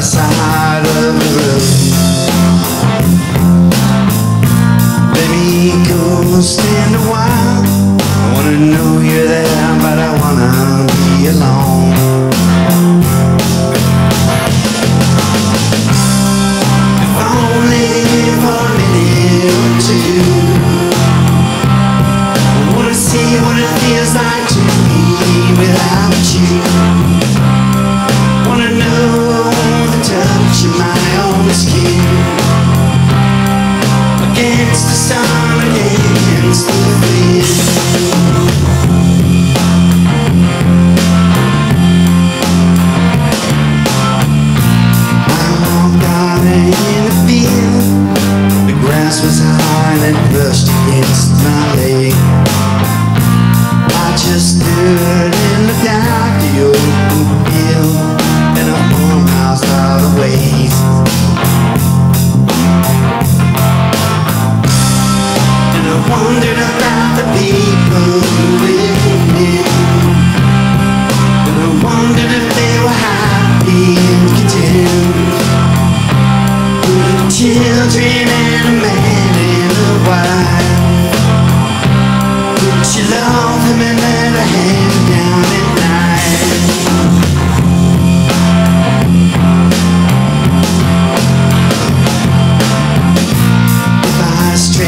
the side of the road Let me go stand a while I wanna know you're there But I wanna be alone If only for a minute or two I wanna see what it feels like to be without you. Against my leg. I just stood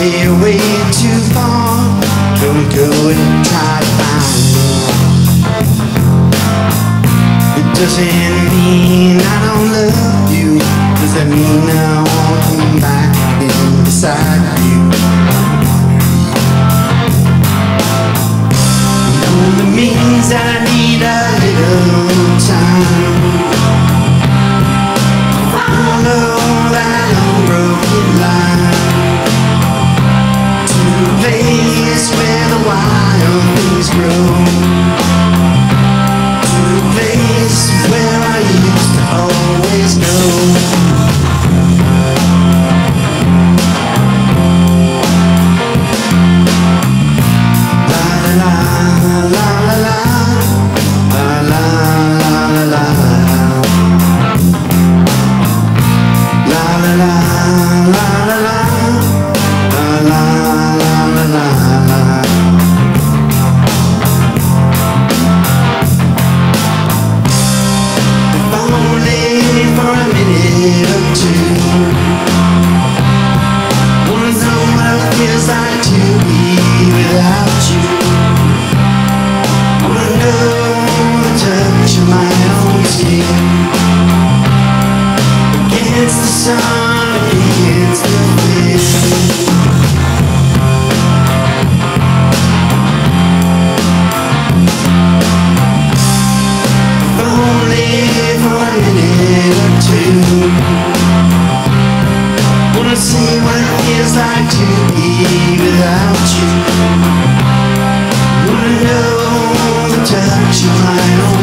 I stray away too far, don't go and try to find me. It doesn't mean I don't love you. Does that mean I won't come back and beside you? Against the sun, against the wind. If only for a minute or two. Wanna see what it feels like to be without you. Wanna know the touch of my own